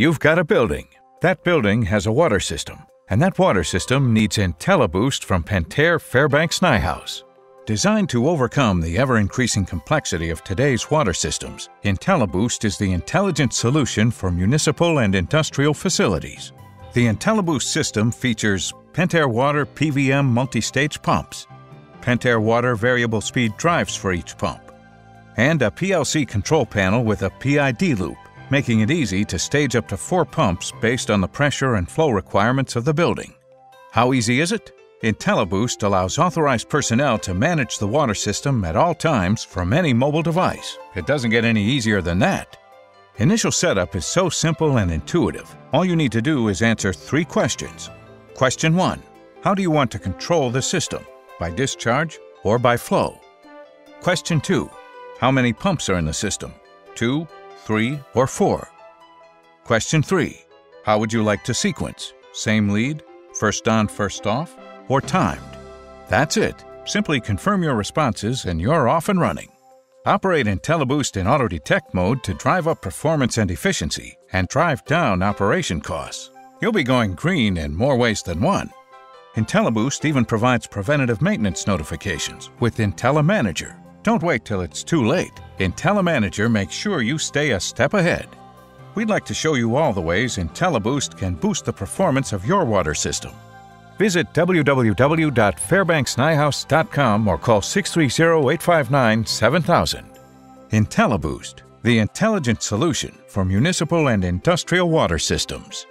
You've got a building. That building has a water system, and that water system needs IntelliBoost from Pentair Fairbanks Nijhuis. Designed to overcome the ever increasing complexity of today's water systems, IntelliBoost is the intelligent solution for municipal and industrial facilities. The IntelliBoost system features Pentair Water PVM multi stage pumps, Pentair Water variable speed drives for each pump, and a PLC control panel with a PID loop, making it easy to stage up to four pumps based on the pressure and flow requirements of the building. How easy is it? IntelliBoost allows authorized personnel to manage the water system at all times from any mobile device. It doesn't get any easier than that. Initial setup is so simple and intuitive. All you need to do is answer three questions. Question 1. How do you want to control the system? By discharge or by flow? Question 2. How many pumps are in the system? 2, 3, or 4? Question 3. How would you like to sequence? Same lead, first on, first off, or timed? That's it. Simply confirm your responses and you're off and running. Operate IntelliBoost in Auto Detect mode to drive up performance and efficiency and drive down operation costs. You'll be going green in more ways than one. IntelliBoost even provides preventative maintenance notifications with IntelliManager. Don't wait till it's too late. IntelliManager makes sure you stay a step ahead. We'd like to show you all the ways IntelliBoost can boost the performance of your water system. Visit www.fairbanksnijhuis.com or call 630-859-7000. IntelliBoost, the intelligent solution for municipal and industrial water systems.